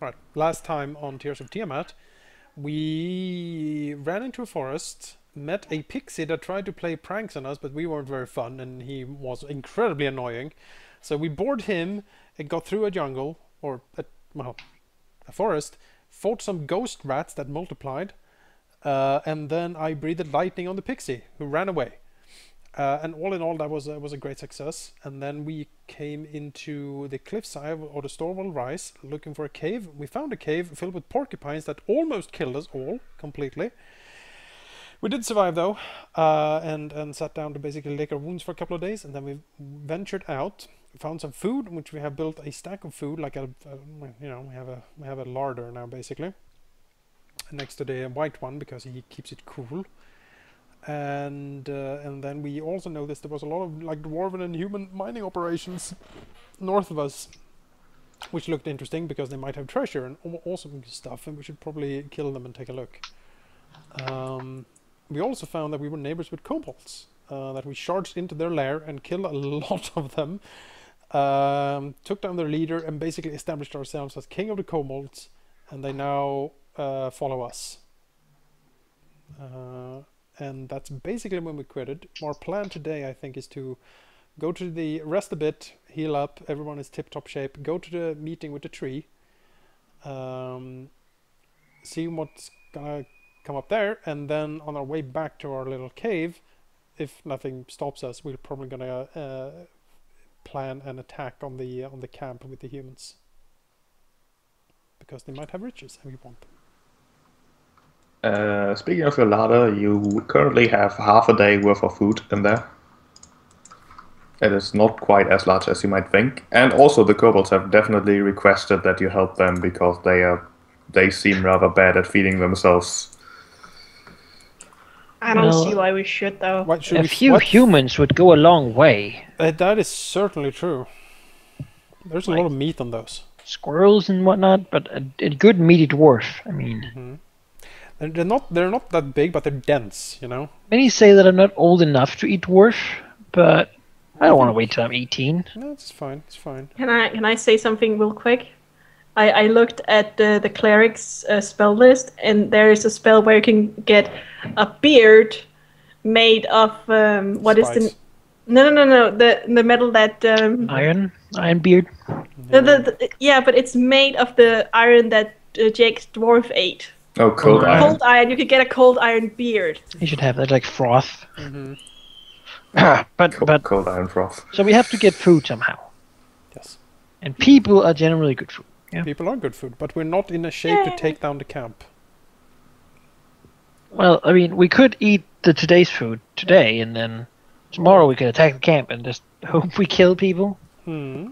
Right. Last time on Tears of Tiamat, we ran into a forest, met a pixie that tried to play pranks on us, but we weren't very fun, and he was incredibly annoying. So we bored him and got through a jungle, or a, well, a forest, fought some ghost rats that multiplied, uh, and then I breathed lightning on the pixie, who ran away. Uh, and all in all, that was a, was a great success. And then we came into the cliffside or the Storwell Rise, looking for a cave. We found a cave filled with porcupines that almost killed us all completely. We did survive though, uh, and and sat down to basically lick our wounds for a couple of days, and then we ventured out, found some food, which we have built a stack of food, like a, a you know we have a we have a larder now basically, next to the white one because he keeps it cool and uh, and then we also noticed there was a lot of like dwarven and human mining operations north of us, which looked interesting because they might have treasure and aw- awesome stuff, and we should probably kill them and take a look. Um, we also found that we were neighbors with kobolds, uh, that we charged into their lair and killed a lot of them, um, took down their leader, and basically established ourselves as king of the kobolds, and they now uh, follow us. Uh, and that's basically when we quitted. Our plan today, I think, is to go to the rest a bit, heal up. Everyone is tip top shape. Go to the meeting with the tree. Um, see what's gonna come up there, and then on our way back to our little cave, if nothing stops us, we're probably gonna uh, plan an attack on the on the camp with the humans because they might have riches and we want them. Uh, speaking of your larder, you currently have half a day worth of food in there. It is not quite as large as you might think, and also the kobolds have definitely requested that you help them because they are they seem rather bad at feeding themselves. I don't Well- see why we should though. What should A we? few what- humans would go a long way. Uh, that is certainly true. There's a lot of meat on those. Squirrels and whatnot, but a, a good meaty dwarf. I mean, They're, they're not they're not that big, but they're dense. You know. many say that I'm not old enough to eat dwarf, but I don't want to wait till I'm 18. No, it's fine. It's fine. Can I can I say something real quick? I, I looked at the the cleric's uh, spell list, and there is a spell where you can get a beard made of um, what is Spice. the no no no no the the metal that um, Iron, iron beard. the, the, the- yeah, but it's made of the iron that uh, Jake's dwarf ate. Oh, cold iron. Cold iron. You could get a cold iron beard. You should have that like froth. hmm but Cold, but cold iron froth. so we have to get food somehow, Yes. and people are generally good food. Yeah. People are good food, but we're not in a shape to take down the camp. Well, I mean, we could eat the today's food today, and then tomorrow we could attack the camp and just hope we kill people. Hmm.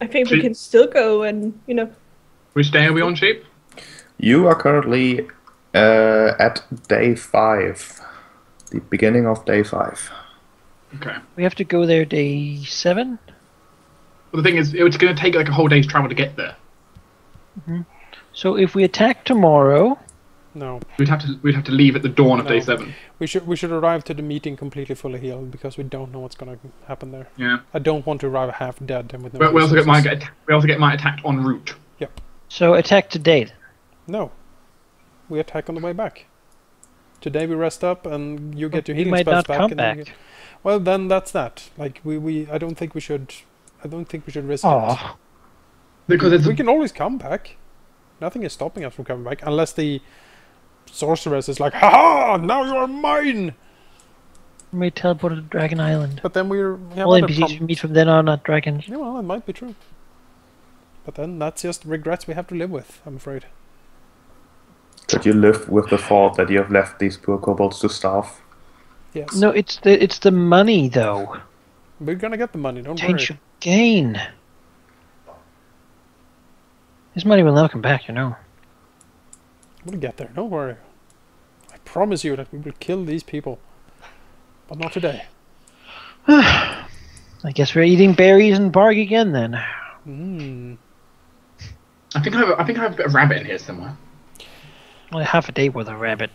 I think we can still go and you know We stay. are we on, sheep? You are currently uh, at day five, the beginning of day five. Okay. We have to go there day seven. Well, the thing is, it's going to take like a whole day's travel to get there. Hmm. So if we attack tomorrow, No, We'd have to we'd have to leave at the dawn of day seven. we should we should arrive to the meeting completely fully healed because we don't know what's gonna happen there. Yeah. I don't want to arrive half dead and with no. But we also get my resources. get we also get mine attacked en route. Yep. So attack today. then. No, we attack on the way back. Today we rest up and you get your healing spells back. come and then you back. get- Well, then that's that. Like we, we I don't think we should. I don't think we should risk it. Oh, Because it's We can always come back. Nothing is stopping us from coming back unless the sorceress is like, "Ha ha! Now you are mine." we may teleport to Dragon Island. But then we're we have All other NPCs problems. we meet from then on, not dragons. Yeah, well, it might be true. But then that's just regrets we have to live with. I'm afraid. Could you live with the thought that you have left these poor kobolds to starve? Yes. No, it's the it's the money though. We're gonna get the money. Don't worry. Potential gain. This money will never come back, you know. We'll get there. Don't worry. I promise you that we will kill these people. But not today. I guess we're eating berries and bark again then. Mm. I think I have a, I think I have a bit of rabbit in here somewhere. Only half a day worth of rabbit.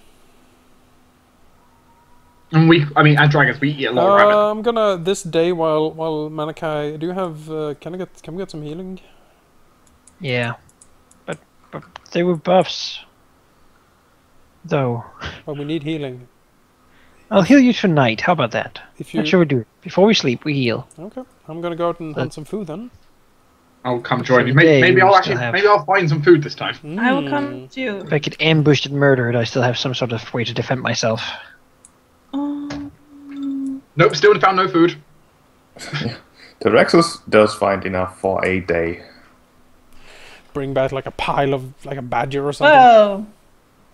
And we I mean as dragons we eat a lot of rabbit. Uh, I'm gonna this day while while Manakai. Do you have? Uh, can I get? Can we get some healing? Yeah, but but they were buffs. Though But we need healing. I'll heal you tonight. How about that? If you What should we do? Before we sleep, we heal. okay, I'm gonna go out and Uh, hunt some food then. I'll come join you. Maybe, maybe I'll actually, have- maybe I'll find some food this time. I will Mm. come too. If I get ambushed and murdered, I still have some sort of way to defend myself. Um, Nope, still found no food. The Rexus does find enough for a day. Bring back like a pile of like a badger or something. whoa.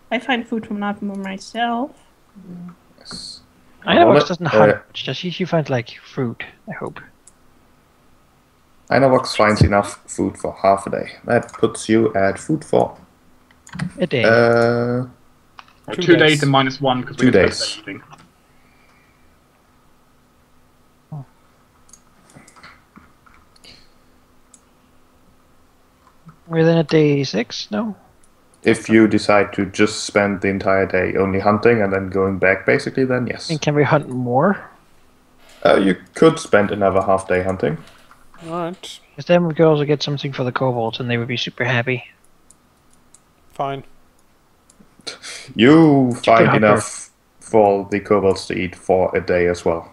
I find food from not for myself. Yes. I know Well, doesn't uh, hunt much. Does she? She finds like fruit. I hope. Inavox finds enough food for half a day. That puts you at food for A day. uh, Two two, days. days. and minus one because Two we didn't days. say anything. We're then at day six. No. if you decide to just spend the entire day only hunting and then going back, basically, then yes. And can we hunt more? Uh, you could spend another half day hunting. All right, Because then we could also get something for the kobolds, and they would be super happy. fine. You find hunter. enough for the kobolds to eat for a day as well.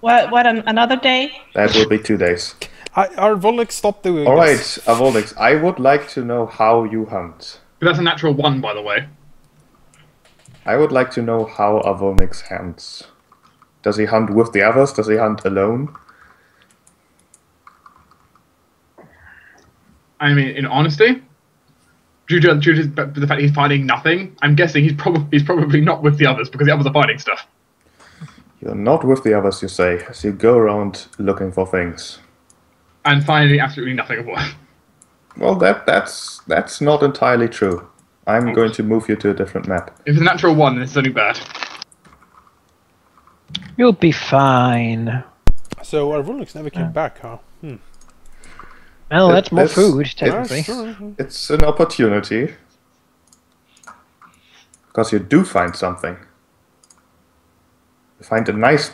What? What? An, another day? That will be two days. I, our Volix stopped doing All right, this. Avolix, I would like to know how you hunt. That's a natural one, by the way. I would like to know how Avonix hunts. Does he hunt with the others? Does he hunt alone? I mean, in honesty, due to, due to the fact he's finding nothing, I'm guessing he's probably he's probably not with the others because the others are finding stuff. You're not with the others, you say, as you go around looking for things. And finding absolutely nothing of what. Well, that that's that's not entirely true. I'm going to move you to a different map. If it's a natural one, then it's only bad. You'll be fine. So our Volix never came back, huh? Hmm. Well, It- that's more it's- food, it's- technically. Alright, sure. It's an opportunity. Because you do find something. You find a nice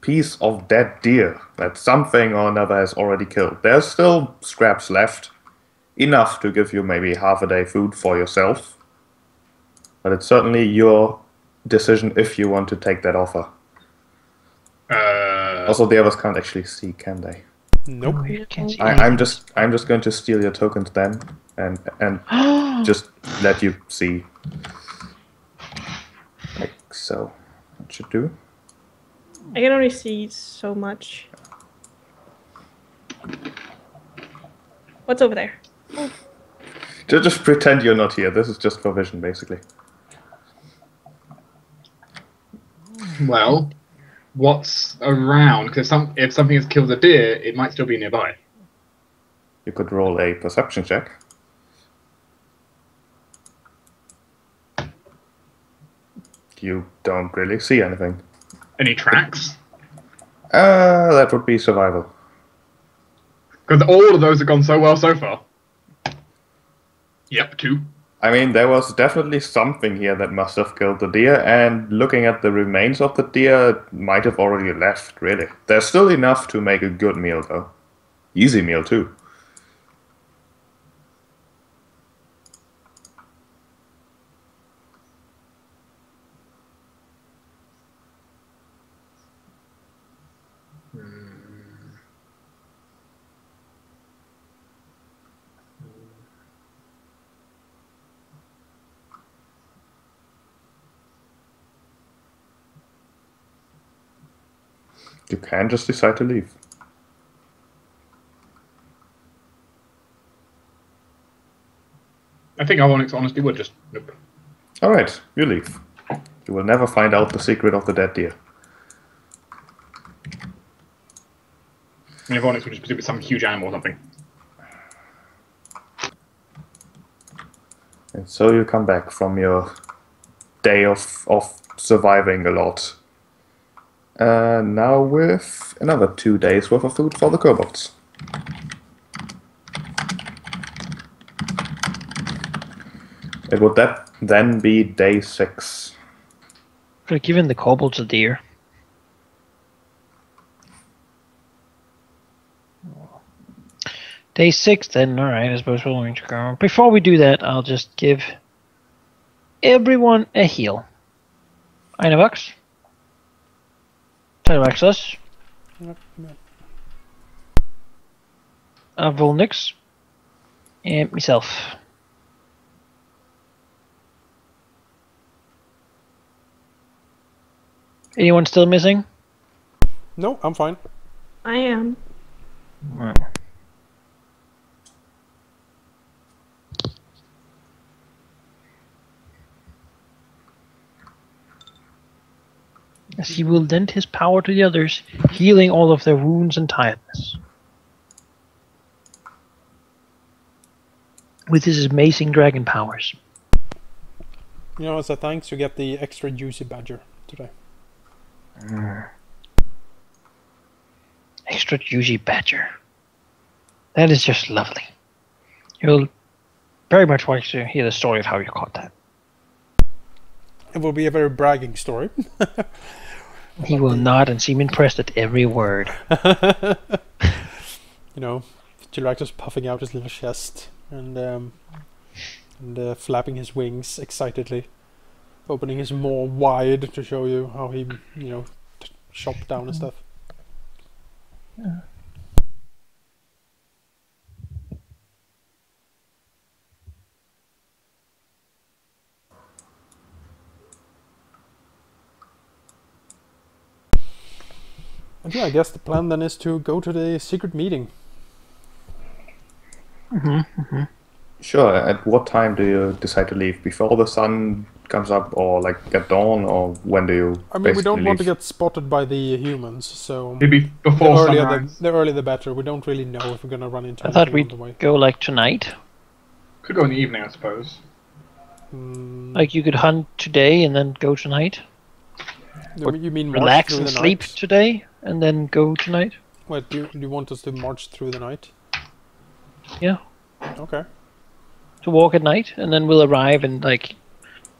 piece of dead deer that something or another has already killed. There's still scraps left. Enough to give you maybe half a day food for yourself. But it's certainly your decision if you want to take that offer. Uh, Also, the others can't actually see, can they? Nope. You can't see I, I'm just I'm just going to steal your tokens then, and and just let you see. Like so. That should do. I can only see so much. What's over there? Just, just pretend you're not here. This is just for vision, basically. well, what's around? Because if, some, if something has killed a deer, it might still be nearby. You could roll a perception check. You don't really see anything. Any tracks? Uh, that would be survival. Because all of those have gone so well so far. Yep, two. I mean, there was definitely something here that must have killed the deer, and looking at the remains of the deer, it might have already left, really. There's still enough to make a good meal, though. Easy meal, too. You can just decide to leave. I think Onyx honestly would just. Nope. Alright, you leave. You will never find out the secret of the dead deer. Mean, would just presume it's some huge animal or something. And so you come back from your day of, of surviving a lot. Uh, now with another two days worth of food for the kobolds. It would that then be day six. Could have given the kobolds a deer. Day six, then. All right, I suppose going to go. Before we do that, I'll just give everyone a heal. Einavax. Tyraxus. Yep, yep. Uh, Volnix. And myself. Anyone still missing? No, I'm fine. I am. Right. As he will lend his power to the others, healing all of their wounds and tiredness. With his amazing dragon powers. You know, as a thanks, you get the extra juicy badger today. Extra juicy badger. That is just lovely. You'll very much want to hear the story of how you caught that. It will be a very bragging story. He will nod and seem impressed at every word. you know, Tyraxus puffing out his little chest and um, and uh, flapping his wings excitedly, opening his maw wide to show you how he, you know, t- chopped down and stuff. And yeah, I guess the plan then is to go to the secret meeting. Mhm. Sure. At what time do you decide to leave? Before the sun comes up, or like at dawn, or when do you? I mean, we don't basically want to get spotted by the humans, so Maybe the before earlier sunrise. the, the earlier the better. We don't really know if we're gonna run into I thought we'd the way. go like tonight. Could go in the evening, I suppose. Mm, Like you could hunt today and then go tonight. you you mean Relax and sleep night? today and then go tonight. Wait, do you, do you want us to march through the night? Yeah. Okay. To walk at night and then we'll arrive and like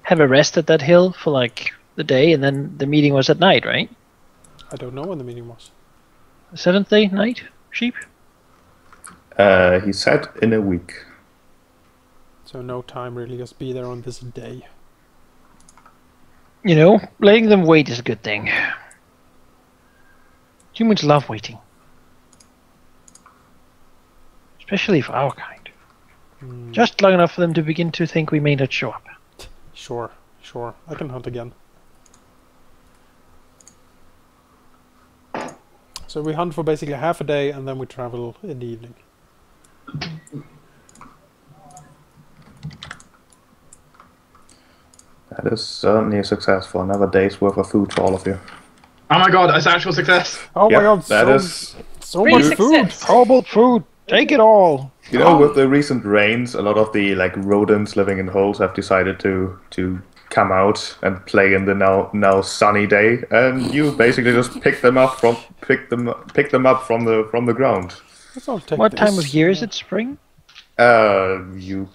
have a rest at that hill for like the day and then the meeting was at night, right? I don't know when the meeting was. Seventh day night? Sheep? Uh, he said in a week. So no time really, just be there on this day. You know, letting them wait is a good thing. Humans love waiting. Especially for our kind. Mm, Just long enough for them to begin to think we may not show up. Sure, sure. I can hunt again. So we hunt for basically half a day and then we travel in the evening. That is certainly a success for another day's worth of food for all of you. Oh my god, it's actual success. Oh Yeah, my god, that so, is- so much food! success. How about food? Take it all! You know, with the recent rains, a lot of the like rodents living in holes have decided to to come out and play in the now now sunny day, and you basically just pick them up from pick them pick them up from the from the ground. Let's all take What time of year is it? Spring? Uh, you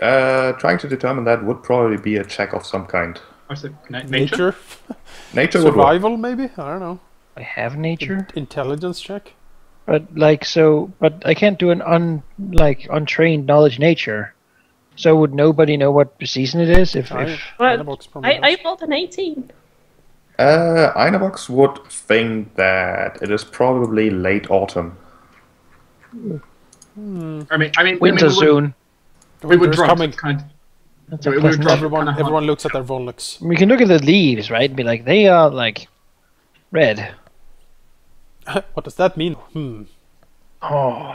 uh trying to determine that would probably be a check of some kind. I said nature. Nature? Nature would. Survival, maybe? I don't know. I have nature. Intelligence check? But like so but I can't do an un like untrained knowledge nature. So would nobody know what season it is if, I, if Well, Inabox I, I rolled an 18. Uh, Inabox would think that it is probably late autumn. I mean, I mean, I mean, winter we would- soon. We would Winter's drunk. coming. Kind of, That's Yeah, we were pleasant- drunk. Everyone, everyone looks at their Volnix. We can look at the leaves, right? And be like, they are like red. what does that mean? Hmm. Oh,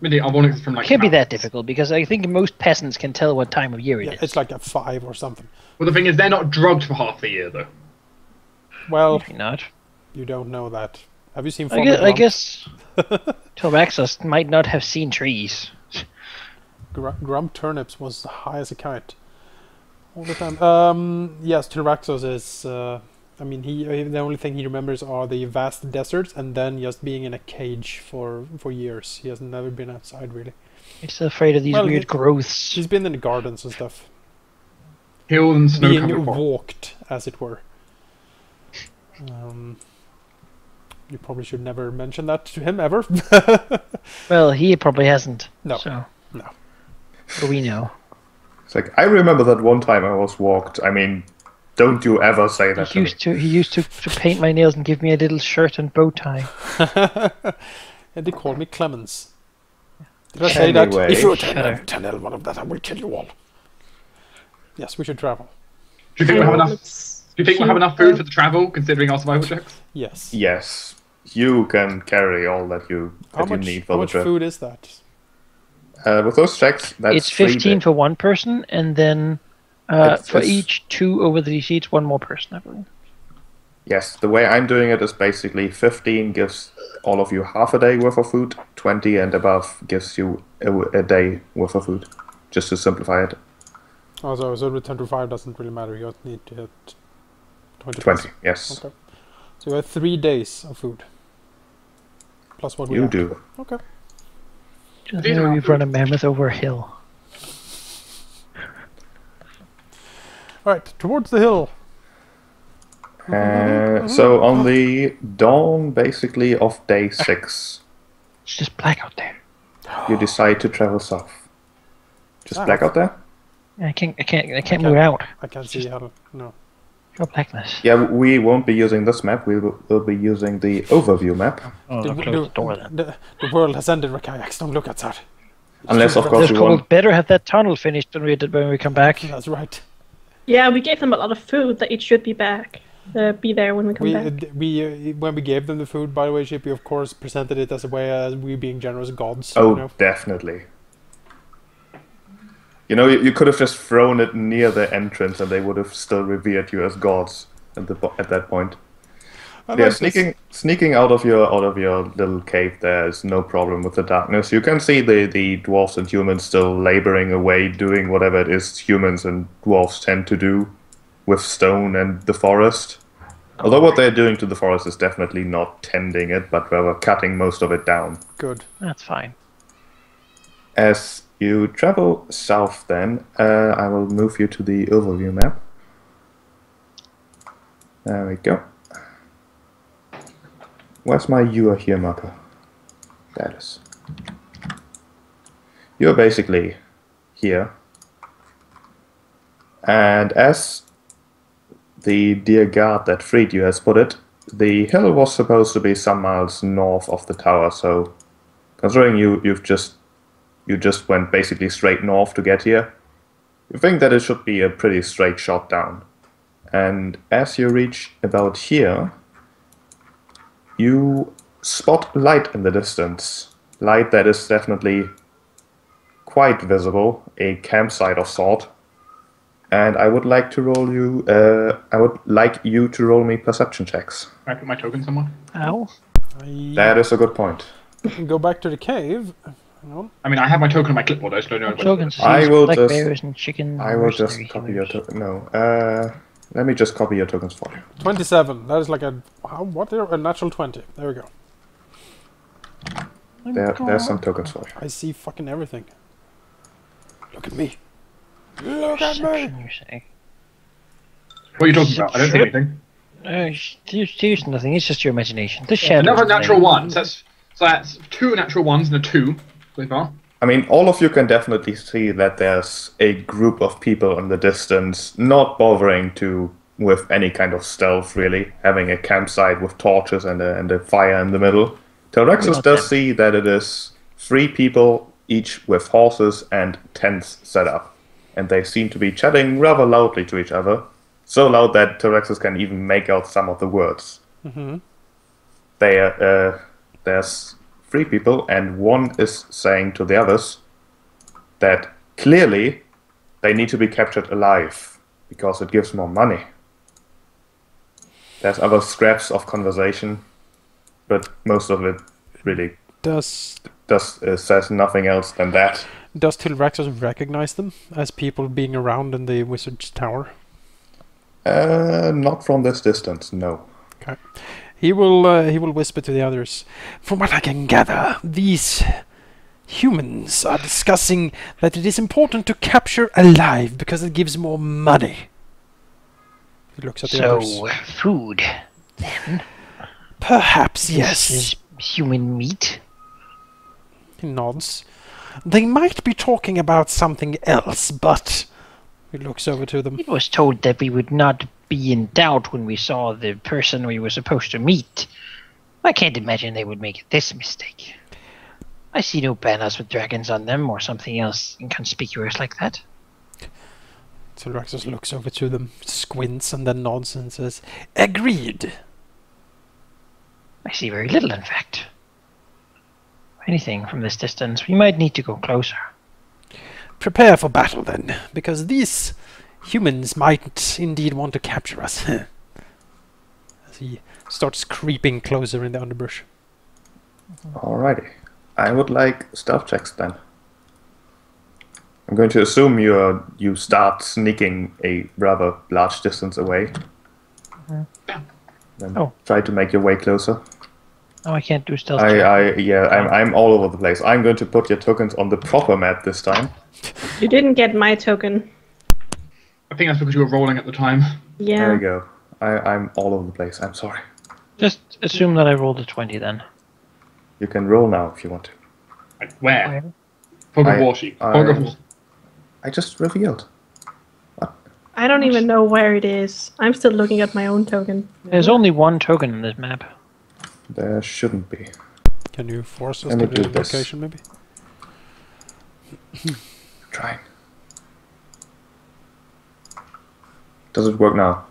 maybe our Volnix is from it can't be that difficult because I think most peasants can tell what time of year it Yeah, is. it's like a five or something. Well, the thing is, they're not drugged for half the year, though. Well, Maybe not. you don't know that. Have you seen I guess, I guess Tyraxus might not have seen trees. Gr- Grump turnips was high as a kite all the time. Um, yes, Tyraxus is. Uh, I mean, he uh, the only thing he remembers are the vast deserts, and then just being in a cage for for years. He has never been outside really. He's afraid of these Well, weird he- growths. He's been in the gardens and stuff, Hill and snow being covered forest. walked, as it were. Um, You probably should never mention that to him ever. Well, he probably hasn't. No. So. No. But we know. It's like I remember that one time I was walked. I mean, don't you ever say that He to me. used to he used to, to paint my nails and give me a little shirt and bow tie. and they called me Clemens. Did I say that? If you tell, Better. tell anyone of that, I will kill you all. Yes, we should travel. Do you think we have enough? Do you think we have enough food for the travel, considering our survival checks? Yes. Yes, you can carry all that you How that you much, need how for the much trip. food is that? Uh, with those checks, that's it's 15 for one person, and then uh, It's- for it's- each two over the DC, it's one more person, I believe. Yes, the way I'm doing it is basically 15 gives all of you half a day worth of food, 20 and above gives you a, a day worth of food, just to simplify it. Also, so with 10 to 5 doesn't really matter. You just need to hit 20. 20, yes. Okay. So you have three days of food. Plus what we You have. do. Okay. Just These know are we've run a mammoth over a hill. Alright, towards the hill. Uh, so on the dawn, basically, of day 6, It's just black out there. you decide to travel south. Just South? black out there? I can't, I can't, I can't Okay. move out. I can't see how. No. Pure blackness. Yeah, we won't be using this map, we will we'll be using the overview map. Oh, The, I'll the- door the- the world has ended, Rakayax. Don't look at that. Unless, of course, we'll want. better have that tunnel finished when we did when we come back. That's right. Yeah, we gave them a lot of food that it should be back. Uh, be there when we come We, back. uh, we uh, when we gave them the food, by the way, Ship, we of course presented it as a way as we being generous gods. Oh, You know? definitely. You know, you, you could have just thrown it near the entrance, and they would have still revered you as gods at the at that point. I yeah, like this. sneaking sneaking out of your out of your little cave there is no problem with the darkness. You can see the the dwarfs and humans still laboring away, doing whatever it is humans and dwarfs tend to do with stone and the forest. Although what they're doing to the forest is definitely not tending it, but rather cutting most of it down. Good. That's fine. As you travel south, then, uh, I will move you to the overview map. There we go. Where's my you are here marker? It is. You're basically here. And as the dear guard that freed you has put it, the hill was supposed to be some miles north of the tower, so considering you, you've just you just went basically straight north to get here. You think that it should be a pretty straight shot down. And as you reach about here, you spot light in the distance. Light that is definitely quite visible, a campsite of sort. And I would like to roll you. Uh, I would like you to roll me perception checks. Can I put my token somewhere? Ow. That is a good point. go back to the cave. Hang on. I mean, I have my token on my clipboard. I just don't know. Tokens, I will black just- bears, and chicken. I will just mercenary copy your healers. token. No, uh, let me just copy your tokens for you. 27. That is like a how, what? A natural 20. There we go. There, there's some tokens for you. I see fucking everything. Look at me. Look at me. Perception, you say? What are you talking about? I don't see anything. Uh, there's, there's nothing. It's just your imagination. The shadow. Another natural one. So that's so that's two natural ones and a two so. I mean, all of you can definitely see that there's a group of people in the distance, not bothering to with any kind of stealth, really, having a campsite with torches and a, and a fire in the middle. Tyraxus does them. see that it is three people, each with horses and tents set up, and they seem to be chatting rather loudly to each other, so loud that Tyraxus can even make out some of the words. Mm-hmm. they uh, there's three people and one is saying to the others that clearly they need to be captured alive because it gives more money. There's other scraps of conversation but most of it really Does does uh, says nothing else than that. does Tilraxus recognize them as people being around in the wizard's tower? uh, not from this distance no He will uh, he will whisper to the others. From what I can gather, these humans are discussing that it is important to capture alive because it gives more money. He looks at the So, others. food. Then? Perhaps, This yes. is human meat. He nods. They might be talking about something else, but. He looks over to them. It was told that we would not be in doubt when we saw the person we were supposed to meet. I can't imagine they would make this mistake. I see no banners with dragons on them or something else inconspicuous like that. Silraxus looks over to them, squints, and then nods and says, Agreed. I see very little, in fact. Anything from this distance, we might need to go closer. Prepare for battle then, because these humans might indeed want to capture us. As he starts creeping closer in the underbrush. Alrighty. I would like stealth checks then. I'm going to assume you are, you start sneaking a rather large distance away. Mm-hmm. Then Oh. try to make your way closer. Oh, I can't do stealth. I. I yeah, I'm, I'm all over the place. I'm going to put your tokens on the proper map this time. You didn't get my token. I think that's because you were rolling at the time. Yeah. There Yeah. we go. I, I'm all over the place. I'm sorry. Just assume that I rolled a 20 then. You can roll now if you want to. Like, where? Where? Fog of I- I- Fog of War. I just revealed. What? I don't even know where it is. I'm still looking at my own token. There's only one token in this map. There shouldn't be. Can you force us Let to me the do this. location, maybe? Trying. Does it work now?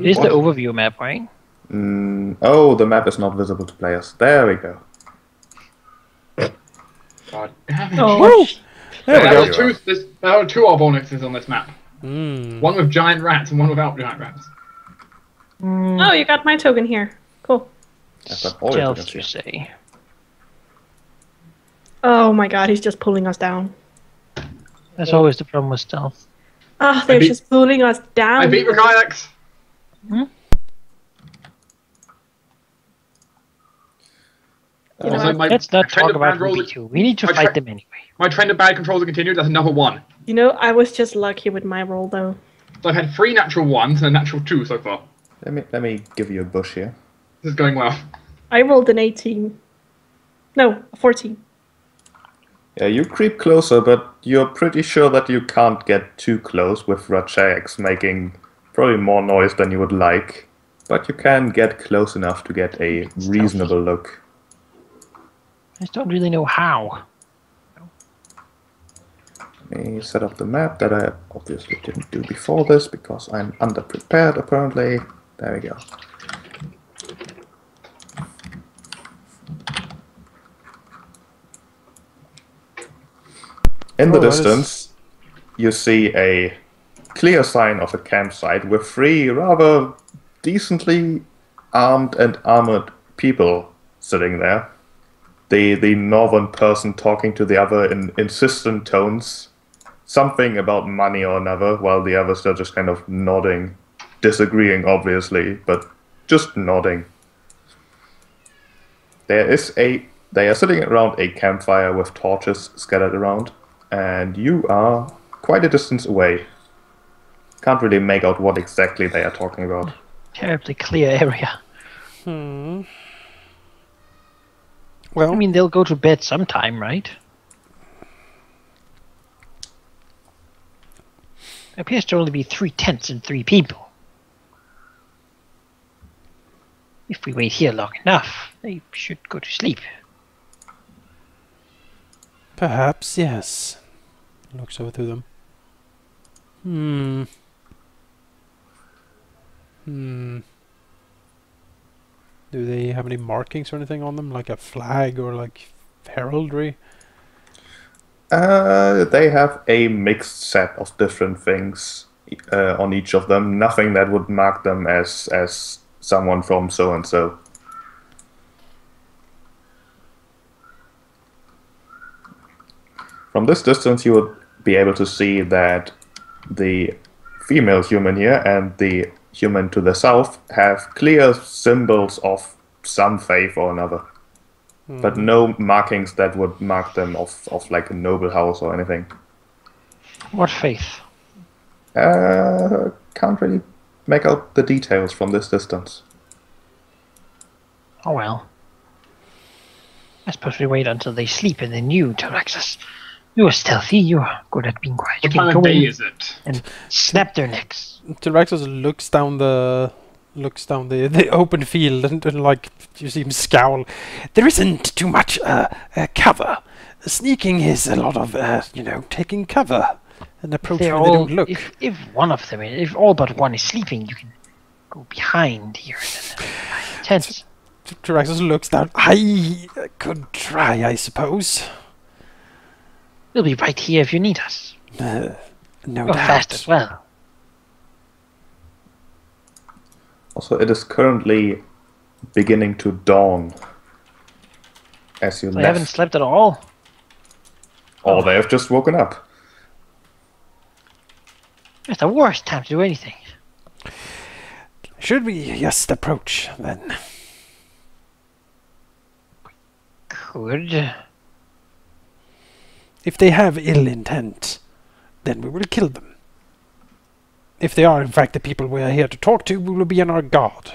It is the overview map, right? Mm, oh, the map is not visible to players. There we go. God damn it. Oh, There we there, go. are two, there's, there are two Arbonuses on this map. Mm. One with giant rats and one without giant rats. oh, you got my token here. Cool. I've got all your Stealth, you say. Oh my god, he's just pulling us down. That's always the problem with stealth. Ah, oh, they're beat- just pulling us down. I beat the kayaks. Hmm? You know Also, my, Let's not trend talk about bad who rolls- beat you. We need to fight them anyway. My trend of bad controls are continued. That's another one. You know, I was just lucky with my roll though. So I've had three natural ones and a natural two so far. Let me let me give you a bush here. This is going well. I rolled an 18. No, a 14. Yeah, you creep closer, but you're pretty sure that you can't get too close with Rachax making probably more noise than you would like. But you can get close enough to get a reasonable look. I just don't really know how. Let me set up the map that I obviously didn't do before this because I'm underprepared apparently. There we go. In the Oh, is- distance, you see a clear sign of a campsite with three rather decently armed and armored people sitting there. The the northern person talking to the other in insistent tones, something about money or another, while the others are just kind of nodding, disagreeing obviously, but just nodding. There is a they are sitting around a campfire with torches scattered around, and you are quite a distance away. Can't really make out what exactly they are talking about. Terribly clear area. Hmm. Well, I mean, they'll go to bed sometime, right? appears to only be three tents and three people. If we wait here long enough, they should go to sleep. Perhaps yes. Looks over to them. Hmm. Hmm. Do they have any markings or anything on them, like a flag or like heraldry? Uh, they have a mixed set of different things uh, on each of them. Nothing that would mark them as as someone from so and so. From this distance, you would be able to see that the female human here and the human to the south have clear symbols of some faith or another but no markings that would mark them of, of like a noble house or anything. What faith? Uh, can't really make out the details from this distance. Oh well. I suppose we wait until they sleep and then you, Tyraxus. You are stealthy, you are good at being quiet. You What can time of day is it? and snap their necks. Tyraxus looks down the looks down the, the open field and, and like you see him scowl. There isn't too much uh, uh, cover. Sneaking is a lot of uh, you know taking cover and approach They're they all, don't look. If, if one of them, if all but one is sleeping, you can go behind here and then behind the tents. Tyraxus looks down. I uh, could try, I suppose. We'll be right here if you need us. Uh, no Go doubt. fast as well. Also, it is currently beginning to dawn. As you I haven't slept at all. or they have just woken up. It's the worst time to do anything. Should we just approach then? Good. If they have ill intent, then we will kill them. If they are in fact the people we are here to talk to, we will be on our guard.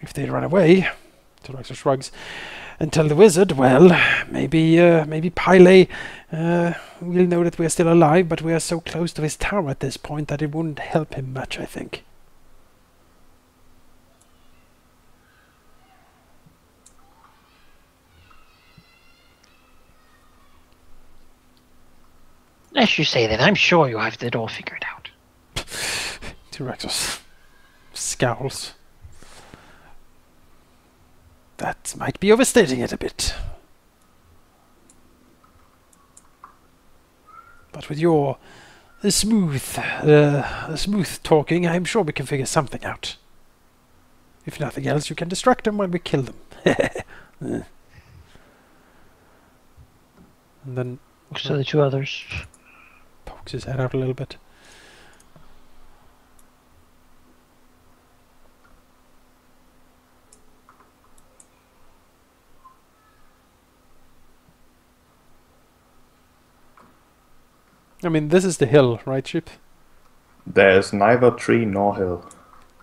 If they run away, Tyraxus shrugs, and tell the wizard, well, maybe, uh, maybe Pyle uh, will know that we are still alive, but we are so close to his tower at this point that it wouldn't help him much, I think. As you say that, I'm sure you have it all figured out. Tyraxus scowls. That might be overstating it a bit. But with your uh, smooth, uh, smooth talking, I'm sure we can figure something out. If nothing else, you can distract them when we kill them. Uh. and then to the two others. Pokes his head out a little bit. I mean, this is the hill, right, Chip? There is neither tree nor hill.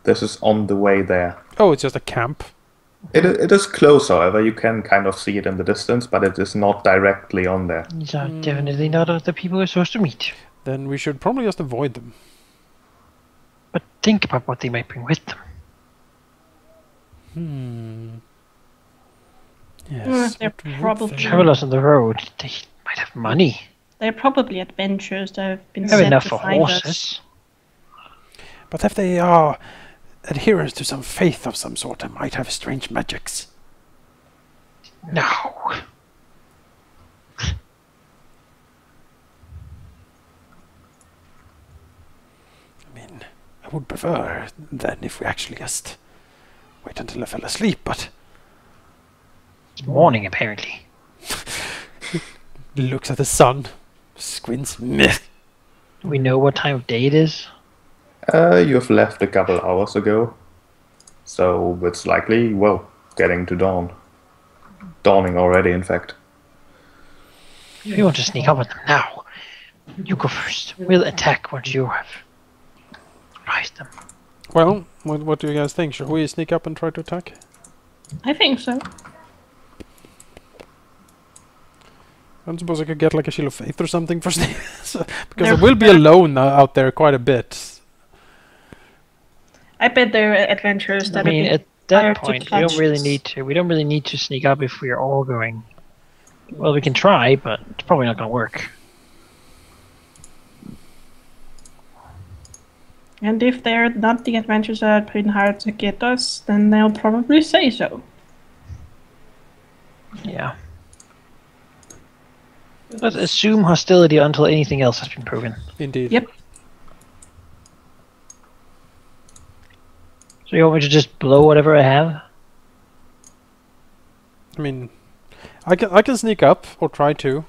This is on the way there. Oh, it's just a camp. It, it is close, however. You can kind of see it in the distance, but it is not directly on there. These are definitely not the people we're supposed to meet. Then we should probably just avoid them. But think about what they might bring with them. Hmm. Yes. Mm, they're probably- Travelers on the road, they might have money. They're probably adventurers that have been They have sent enough to for find horses. us. But if they are adherents to some faith of some sort, they might have strange magics. No. I mean, I would prefer then if we actually just wait until I fell asleep, but It's morning, apparently. looks at the sun, squints, meh. Do we know what time of day it is? Uh, you've left a couple hours ago. So it's likely, well, getting to dawn. Dawning already, in fact. If you want to sneak up on them now, you go first. We'll attack once you have surprised them. Well, what, what do you guys think? Should we sneak up and try to attack? I think so. I don't suppose I could get like a shield of faith or something for sneak, so, because They're I will be alone uh, out there quite a bit. I bet they're adventurers I that mean, have at been that hired to point, we don't really need to. We don't really need to sneak up if we're all going. Well, we can try, but it's probably not going to work. And if they're not the adventurers that have been hard to get us, then they'll probably say so. Yeah. Let's assume hostility until anything else has been proven. Indeed. Yep. So you want me to just blow whatever I have? I mean, I can I can sneak up or try to.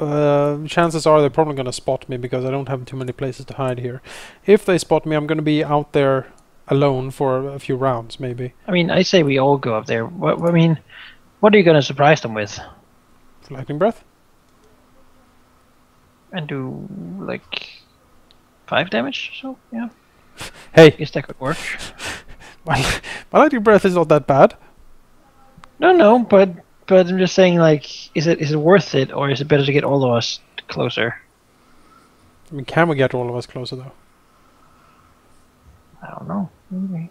Uh, chances are they're probably gonna spot me because I don't have too many places to hide here. If they spot me, I'm gonna be out there alone for a few rounds, maybe. I mean, I say we all go up there. What I mean, what are you going to surprise them with? Lightning breath. And do like five damage. or So yeah, Hey, I guess that could work. my, my lightning breath is not that bad. No, no, but but I'm just saying, like, is it is it worth it, or is it better to get all of us closer? I mean, can we get all of us closer though? I don't know. Maybe.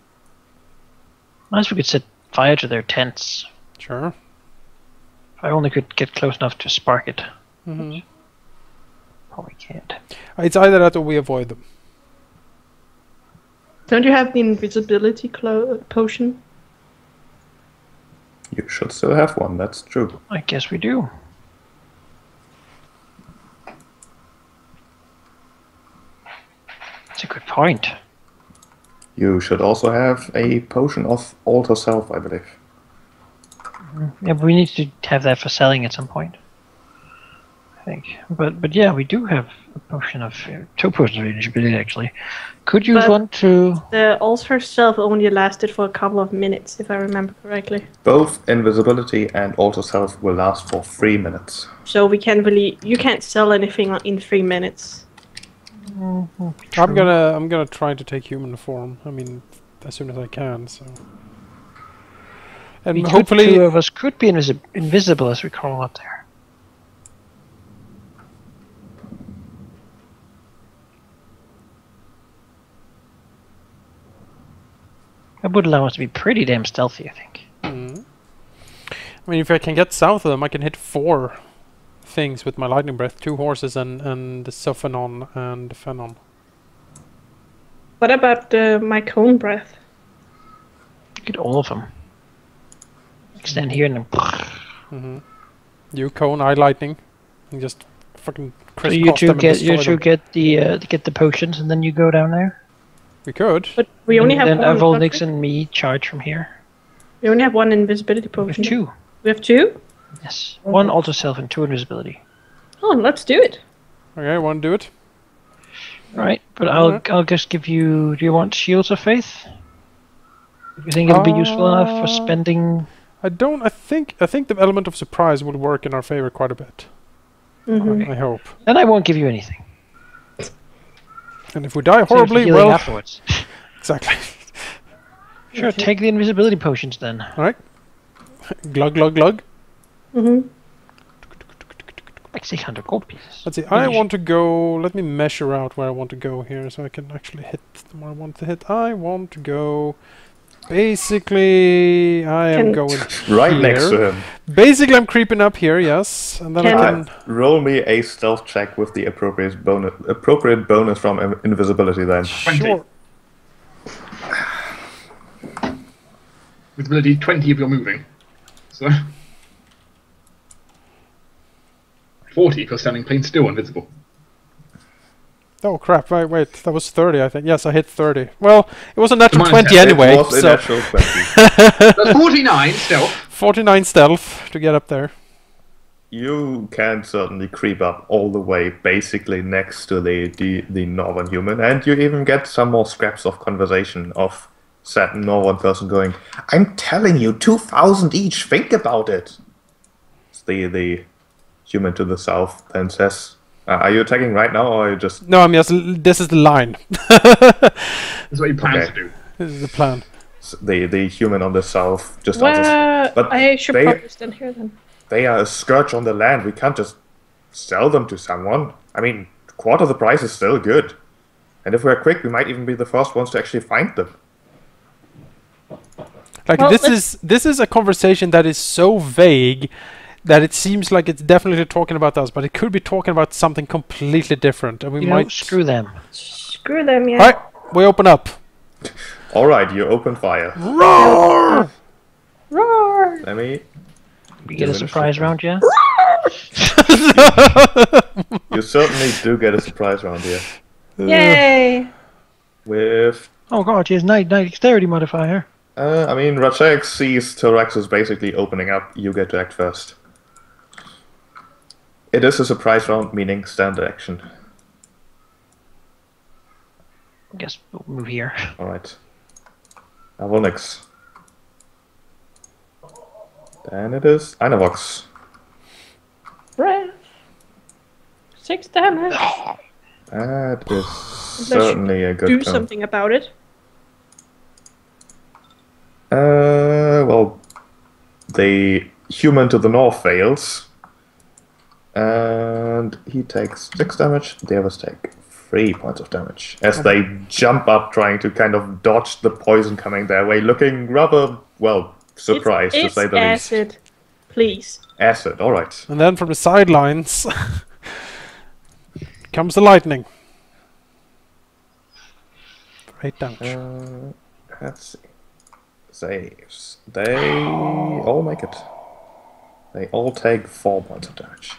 Unless we could set fire to their tents. Sure. If I only could get close enough to spark it. hmm Probably can't. It's either that or we avoid them. Don't you have the invisibility clo- potion? You should still have one, that's true. I guess we do. That's a good point. You should also have a potion of alter self, I believe. Yeah, but we need to have that for selling at some point. I think. But but yeah, we do have a potion of uh, two potions of invisibility actually. Could you But- want to? The alter self only lasted for a couple of minutes, if I remember correctly. Both invisibility and alter self will last for three minutes. So we can't really. You can't sell anything in three minutes. Mm-hmm. I'm gonna I'm gonna try to take human form. I mean, as soon as I can. So. And We hopefully, two of us could be invisi- invisible as we crawl up there. That would allow us to be pretty damn stealthy, I think. Mhm. I mean, if I can get south of them, I can hit four things with my lightning breath: two horses and and the Sophanon and the Phenon. What about uh, my cone breath? Get all of them. Stand here and then. hmm You cone, I lightning, and just fucking So you two get you two them. get the uh, get the potions, and then you go down there. We could. But we only and have then one. Avolnix don't and me charge from here. we? we only have one invisibility potion. We have two. We have two. Yes, one alter self and two invisibility. Oh, let's do it. Okay, want to do it? Right, but I'll Alright. I'll just give you. Do you want shields of faith? Do you think it'll be useful enough for Uh, spending? I don't. I think. I think the element of surprise will work in our favor quite a bit. hmm I hope. Then I won't give you anything. And if we die horribly, healing well, afterwards. exactly. Sure, take the invisibility potions then. All right. glug glug glug. hmm Like 600 gold pieces. Let's see. I want to go. Let me measure out where I want to go here, so I can actually hit the more I want to hit. I want to go. Basically, I am Can- going Right next to him. Basically, I'm creeping up here. Yes, and then Can- I can. roll me a stealth check with the appropriate bonus, appropriate bonus from in- invisibility then. Sure. Visibility 20 if you're moving. So. 40 if you're standing plain still invisible. Oh crap! Wait, wait. That was thirty, I think. Yes, I hit thirty. Well, it was a natural Mine twenty said It anyway. was a natural 20. 49 stealth. forty-nine stealth to get up there. you can certainly creep up all the way basically next to the, the, the northern human, and you even get some more scraps of conversation of said northern person going, I'm telling you, 2,000 each, think about it. The, the human to the south then says, uh, Are you attacking right now, or are you just. No, I mean, yes, l- this is the line. That's what you plan Okay. to do. this is the plan. The, the human on the south just answers, Well, But I should they- probably stand here then. They are a scourge on the land. We can't just sell them to someone. I mean, quarter the price is still good. And if we're quick, we might even be the first ones to actually find them. Like Well, this let's- is this is a conversation that is so vague that it seems like it's definitely talking about us, but it could be talking about something completely different, and we You know, might. screw them. Screw them, yeah. All right, we open up. All right, you open fire. Roar! Roar! Let me. We get a surprise round, yeah? You certainly do get a surprise round here. Yay! With. Oh god, he has night night dexterity modifier. Uh, I mean, Ratchek sees Tyraxus basically opening up. You get to act first. It is a surprise round, meaning standard action. I guess we'll move here. Alright. Avonix. Then it is Inavox. Breath. Six damage. That is certainly a good Do turn. something about it. Uh, well, the human to the north fails, and he takes six damage. The others take three points of damage as they jump up, trying to kind of dodge the poison coming their way, looking rather well surprised it's, to it's say the least. acid. Please. Acid. All right. And then from the sidelines comes the lightning. Eight damage. Uh, let's see. Saves. They all make it. They all take four points of damage.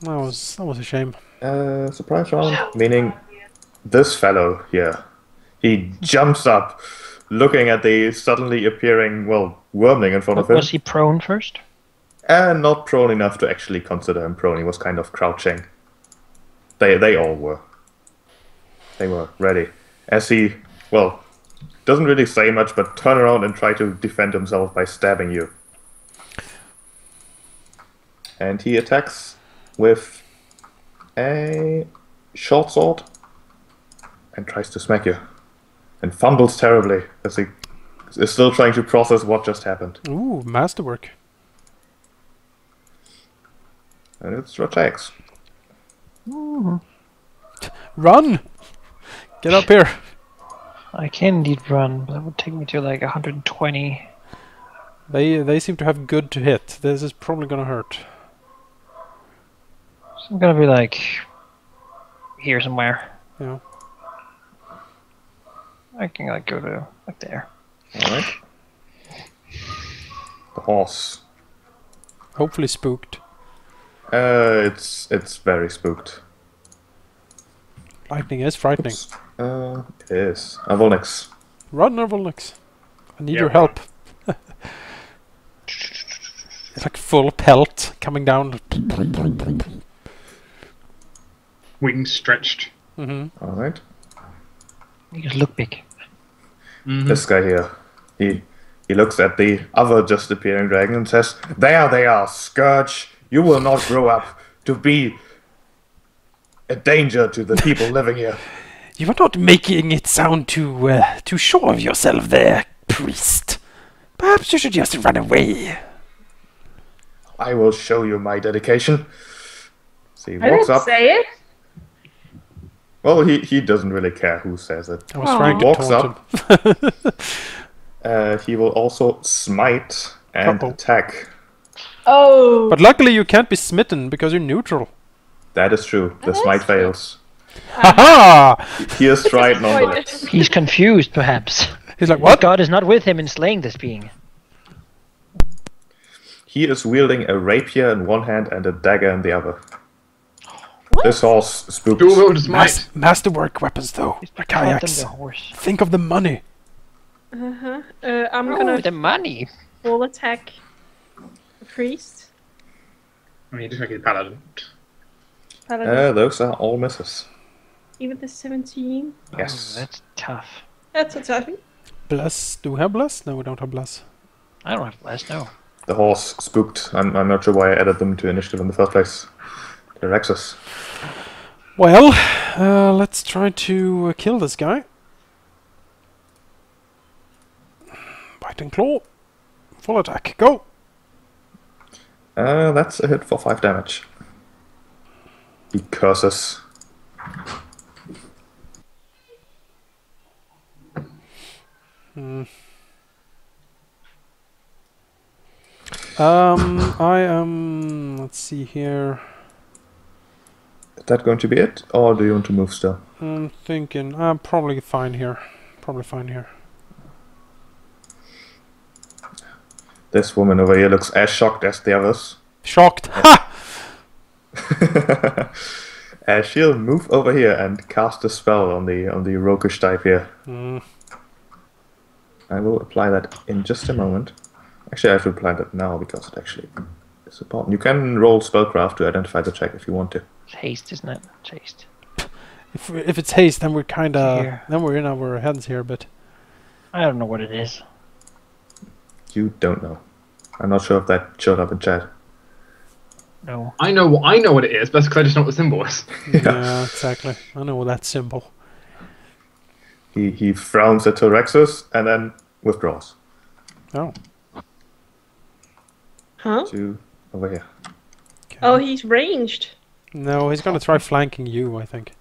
That was that was a shame. Uh, surprise round, meaning this fellow here. He jumps up, looking at the suddenly appearing, well, wormling in front of him, Was he prone first? and not prone enough to actually consider him prone. He was kind of crouching. They, they all were. They were ready. As he, well, doesn't really say much, but turn around and try to defend himself by stabbing you. And he attacks with a short sword and tries to smack you. And fumbles terribly as he is still trying to process what just happened. Ooh, masterwork. And it's your attacks. Mm-hmm. Run! Get up here. I can indeed run, but that would take me to like 120. They they seem to have good to hit. This is probably gonna hurt. So I'm gonna be like here somewhere. Yeah. I can like go to like there. Alright. The horse. Hopefully spooked. Uh, it's it's very spooked. Lightning is frightening. Uh, it is. Uh, Volnix. Run, Volnix. I need Yeah, your help. it's like full pelt coming down. Wings stretched. hmm Alright. You just look big. Mhm. This guy here. He he looks at the other just appearing dragon and says, There they are, Scourge. You will not grow up to be a danger to the people living here. You are not making it sound too uh, too sure of yourself there, priest. Perhaps you should just run away. I will show you my dedication. So he I walks didn't up. say it. Well, he, he doesn't really care who says it. I was Aw. trying to Walks taunt up. him. Uh, he will also smite and Uh-oh. attack. Oh. But luckily you can't be smitten because you're neutral. That is true. The that's smite true. fails. Haha! He is tried nonetheless. He's confused, perhaps. He's like, But what? God is not with him in slaying this being. He is wielding a rapier in one hand and a dagger in the other. What? This horse spooks. Dual wielded smite. Mas- masterwork weapons though. Like Caught them kayaks. the. Think of the money. Uh-huh. Uh, I'm Oh, gonna the money. full attack the priest. I mean, you just make it paladin. Paladin. Uh, those are all misses. Even the 17. Yes. Oh, that's tough. That's a toughie. Bless. Do we have bless? No, we don't have bless. I don't have less, no. The horse spooked. I'm, I'm not sure why I added them to initiative in the first place. They're Rexus. Well, uh, let's try to uh, kill this guy. Bite and claw. Full attack. Go. Uh, that's a hit for 5 damage. He curses. Um, I am. Let's see here. Is that going to be it? Or do you want to move still? I'm thinking. I'm probably fine here. Probably fine here. This woman over here looks as shocked as the others. Shocked. Ha! uh, she'll move over here and cast a spell on the on the roguish type here. Mm, I will apply that in just a moment. Actually, I have to apply that now because it actually is important. You can roll spellcraft to identify the check if you want to. It's haste, isn't it? It's haste. if if it's haste, then we're kind of then we're in our heads here. But I don't know what it is. You don't know. I'm not sure if that showed up in chat. No. I know what I know what it is, but that's because I just know what the symbol is. Yeah, exactly. I know that symbol. He he frowns at Tyraxus and then withdraws Oh, Huh? to over here. okay. Oh, he's ranged. no, he's gonna try flanking you. I think.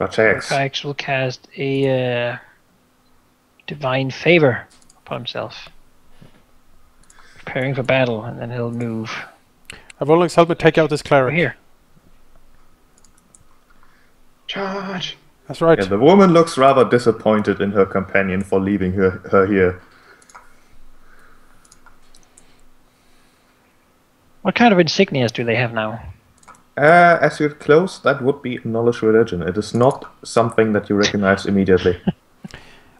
Ratex. Arcax will cast a uh, divine favor upon himself. Preparing for battle, and then he'll move Avolix, help me take out this cleric. over cleric. here. Charge. That's right. Yeah, the woman looks rather disappointed in her companion for leaving her, her here. What kind of insignias do they have now? Uh, as you get close, that would be knowledge religion. It is not something that you recognize immediately.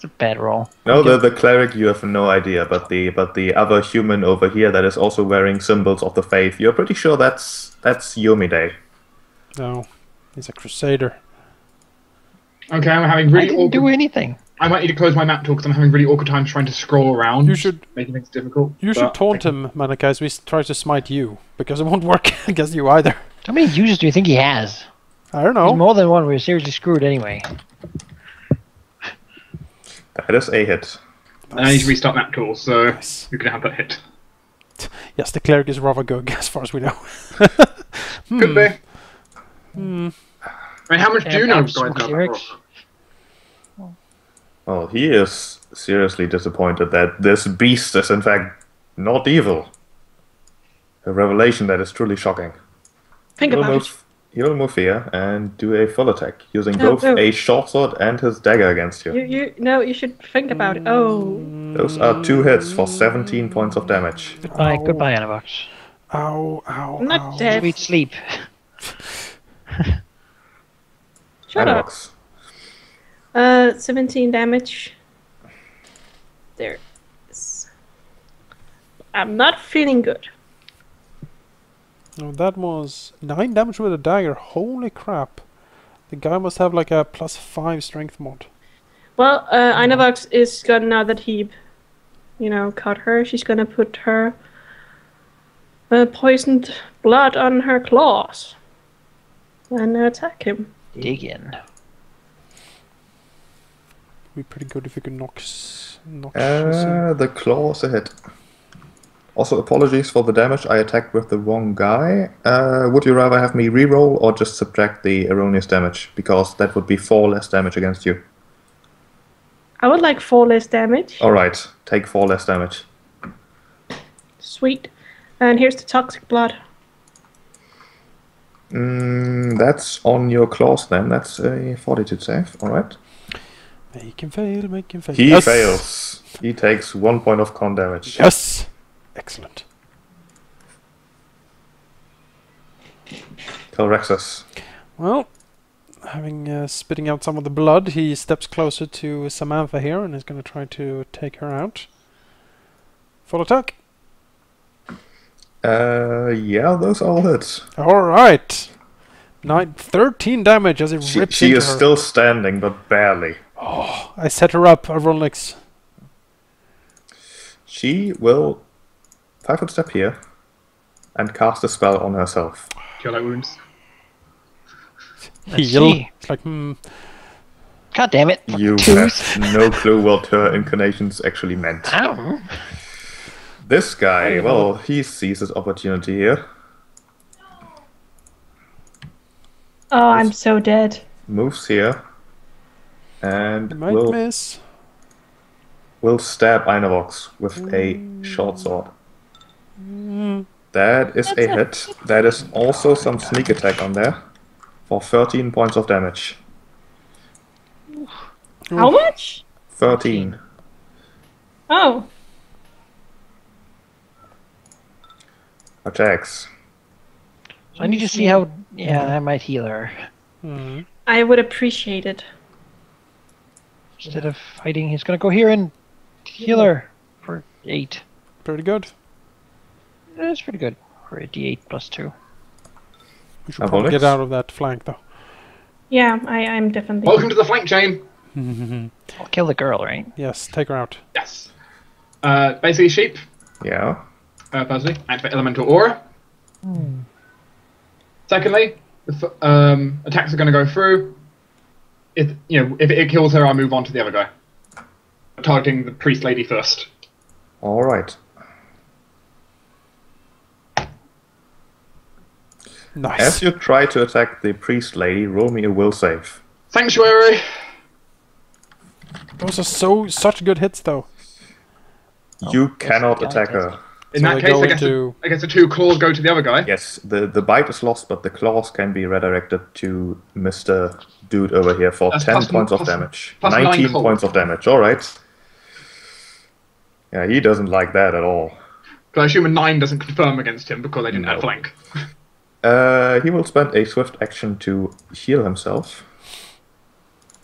It's a bad roll. No, the, the cleric you have no idea, but the but the other human over here that is also wearing symbols of the faith, you're pretty sure that's that's Yomide. No, he's a crusader. Okay, I'm having I really didn't awkward. do anything. I might need to close my map tool because I'm having really awkward time trying to scroll around. You should- making things difficult. You should taunt him, Manaka, as we try to smite you, because it won't work against you either. How many users do you think he has? I don't He's know. more than one. We're seriously screwed anyway. That is a hit. And I need to restart map tool, so Nice. you're gonna have that hit. Yes, the cleric is rather good, as far as we know. Could be. Hmm. I mean, how much do you know, perhaps guys? some about clerics. That? Well, he is seriously disappointed that this beast is in fact not evil. A revelation that is truly shocking. Think He will about it. he will move here and do a full attack, using No, both no. a short sword and his dagger against you. You, you, no, you should think about it. Oh, Those are two hits for 17 points of damage. Goodbye, Ow. goodbye, Anavox. Ow, ow, I'm not ow. dead. Sweet sleep. shut up. Anox. Uh, 17 damage. There. is- I'm not feeling good. No, that was 9 damage with a dagger. Holy crap. The guy must have like a plus 5 strength mod. Well, uh, Inavox is gonna, now that he, you know, cut her, she's gonna put her uh, poisoned blood on her claws and attack him. Dig in. Be pretty good if you could knock, knock us. Uh, the claw's is a hit. Also, apologies for the damage. I attacked with the wrong guy. Uh, would you rather have me reroll or just subtract the erroneous damage? Because that would be four less damage against you. I would like four less damage. Alright, take four less damage. Sweet. And here's the toxic blood. Mm, that's on your claws then. That's a fortitude save. Alright. Make him fail, make him fail. He Yes! fails. He takes one point of con damage. Yes! Excellent. Tell Telrexus. Well, having uh, spitting out some of the blood, he steps closer to Samantha here and is going to try to take her out. Full attack. Uh, yeah, those all hits. All right. Nine, 13 damage as it She, rips she into is her. still standing, but barely. I set her up, Aronix. She will five foot step here and cast a spell on herself. Cure light wounds. Let's Heal. It's like, hmm. God damn it. You Tooth. have no clue what her incarnations actually meant. Ow. This guy, well, he sees his opportunity here. Oh, I'm so dead. Moves here. You And might will, miss. will stab Einavox with a short sword. That is a hit. That is also some sneak attack on there. For 13 points of damage. How much? 13. Oh, Attacks. I need to see how. Yeah, I might heal her. Hmm. I would appreciate it. Instead of fighting, he's gonna go here and heal her for 8. Pretty good. That's pretty good. For a d8 plus 2. We should probably get out of that flank, though. Yeah, I, I'm definitely. Welcome to the flank chain. I'll kill the girl, right? yes, take her out. Yes. Uh, basically, sheep. Yeah. Uh, firstly, activate elemental aura. Secondly, if, um, attacks are going to go through. If you know, if it kills her, I'll move on to the other guy. Targeting the priest lady first. All right. Nice. As you try to attack the priest lady, roll me a will save. Sanctuary. Those are so such good hits, though. you cannot attack her. In So that they case, go I guess, into- the, I guess the two claws go to the other guy. Yes, the, the bite is lost, but the claws can be redirected to Mr. Dude over here for That's 10 plus- points of damage. plus 19 points of damage, alright. Yeah, he doesn't like that at all. Because I assume a nine doesn't confirm against him because they didn't No. add flank. Uh, he will spend a swift action to heal himself.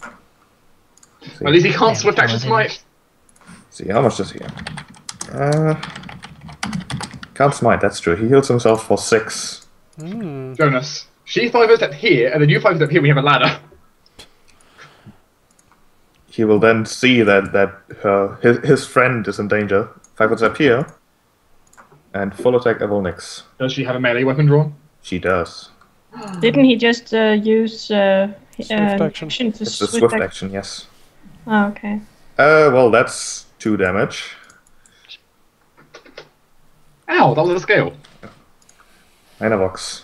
See, At least he can't Yeah, swift action paladins. smite. see how much does he have? Uh, can't smite, that's true. He heals himself for 6. Hmm. Jonas, she's five foot step here, and then you five foot step here. We have a ladder. He will then see that, that her his, his friend is in danger. 5 foot step here. And full attack Evolnix. Does she have a melee weapon drawn? She does. Didn't he just uh, use uh, Swift uh, action. to It's the swift swift act- action, yes. Oh, okay. Uh, well, that's 2 damage. Ow, that was a scale. Dynavox.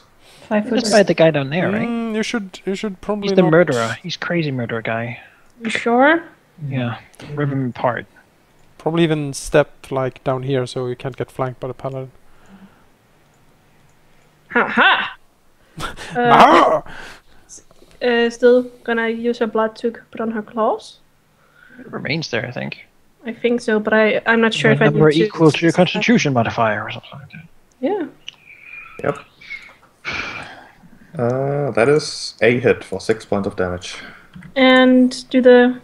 Five foot. Just by the guy down there, right? Mm, you should you should probably He's the not- murderer. He's crazy murderer guy. You sure? Yeah. Rip him apart. Probably even step like down here so you can't get flanked by the paladin. Ha ha! Uh, Ah! uh, still gonna use her blood to put on her claws. It remains there, I think. I think so, but I I'm not sure a if I number need to equal to your constitution modifier or something like that. Yeah. Yep. Uh, that is a hit for 6 points of damage. And do the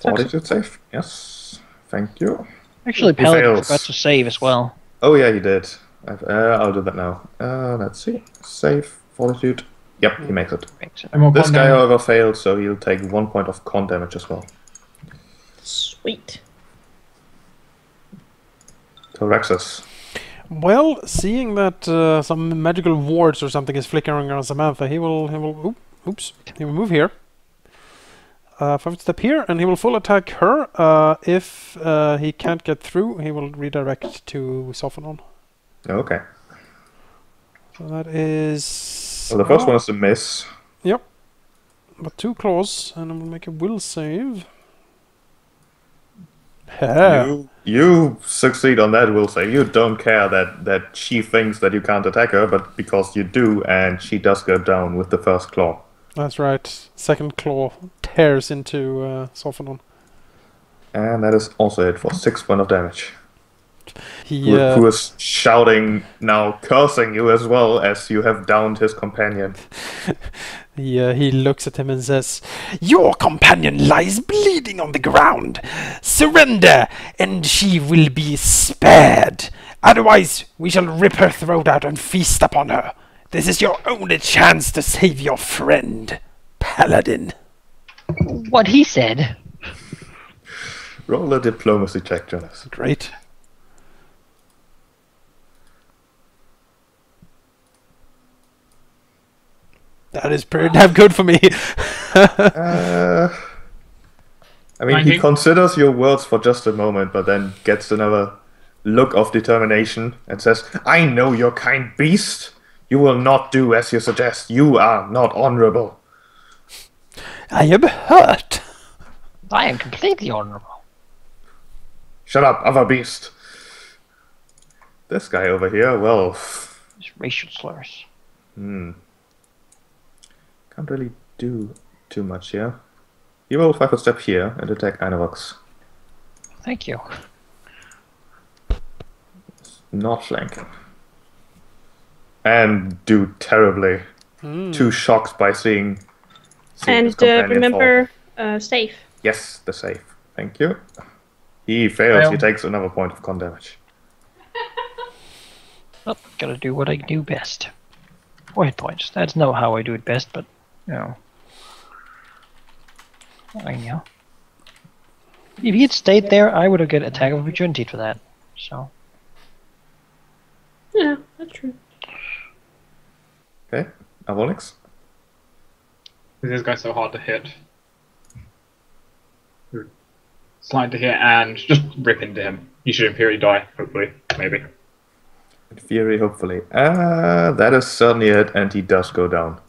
Fortitude save? Yes. Thank you. Actually, He Paladin fails. forgot to save as well. Oh, yeah, he did. I've, uh, I'll do that now. Uh, let's see. Save. Fortitude. Yep, he makes it. Makes it. This guy, damage. however, failed, so he'll take 1 point of con damage as well. sweet. Well, seeing that uh, some magical wards or something is flickering around Samantha, he will he will oop, oops he will move here. Uh, five step here, and he will full attack her. Uh, if uh, he can't get through, he will redirect to Sophonon. Okay. So that is. Well, the first oh, one is a miss. Yep. But two claws, and I'm gonna make a will save. You, you succeed on that, we'll say. You don't care that, that she thinks that you can't attack her, but because you do, and she does go down with the first claw. That's right. Second claw tears into uh, Sophonon. And that is also it for 6 points of damage. He Who, uh, who is shouting now, cursing you as well as you have downed his companion. He, uh, he looks at him and says, Your companion lies bleeding on the ground. Surrender, and she will be spared. Otherwise, we shall rip her throat out and feast upon her. This is your only chance to save your friend, Paladin. What he said. Roll a diplomacy check, Jonas. Great. That is pretty damn good for me. Uh, I mean, he considers your words for just a moment, but then gets another look of determination and says, I know your kind beast. You will not do as you suggest. You are not honorable. I am hurt. I am completely honorable. Shut up, other beast. This guy over here, well, These racial slurs. hmm. Can't really do too much here. You will five foot step here and attack Einavox. Thank you. Not flanking. And do terribly. Too shocked by seeing. seeing his And uh, companion fall. remember, uh, safe. Yes, the safe. Thank you. He fails. He takes another point of con damage. Well, gotta do what I do best. Four points. That's not how I do it best, but, you know. I know. If he had stayed there, I would have got attack of opportunity for that. So, Yeah, that's true. Okay, Avolix. This guy's so hard to hit. Slide to here and just rip into him. You should in theory die, hopefully, maybe. In Fury, hopefully. Ah, that is certainly it, and he does go down.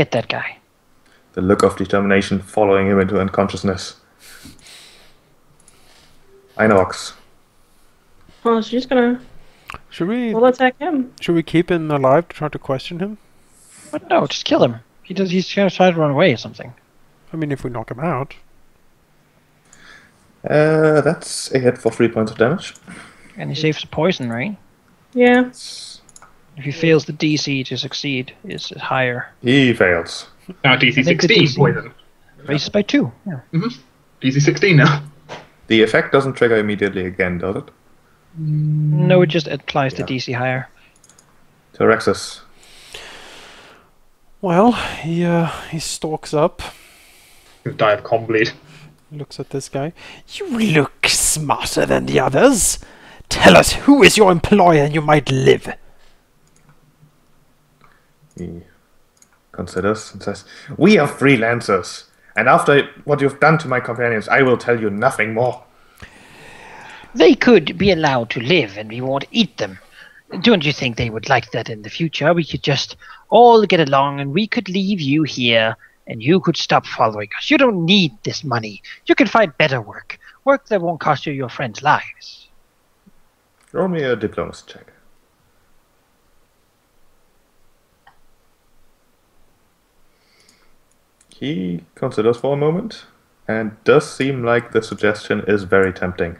Get that guy. The look of determination following him into unconsciousness. Inox. Oh, she's gonna Should we well attack him. should we keep him alive to try to question him? But no, just kill him. He does. He's gonna try to run away or something. I mean, if we knock him out. Uh, that's a hit for three points of damage. And he saves the poison, right? Yeah. If he fails the DC to succeed, is higher. He fails. Now DC I think the 16 DC poison. Raises by two. Yeah. Mm-hmm. DC 16 now. The effect doesn't trigger immediately again, does it? No, it just applies Yeah. the DC higher. Tyraxus. Well, he uh, he stalks up, He'll die of con bleed. looks at this guy. You look smarter than the others. Tell us who is your employer and you might live. He considers and says, We are freelancers, and after what you've done to my companions, I will tell you nothing more. They could be allowed to live, and we won't eat them. Don't you think they would like that in the future? We could just all get along, and we could leave you here, and you could stop following us. You don't need this money. You can find better work, work that won't cost you your friends' lives. Roll me a diplomacy check. He considers for a moment, and does seem like the suggestion is very tempting.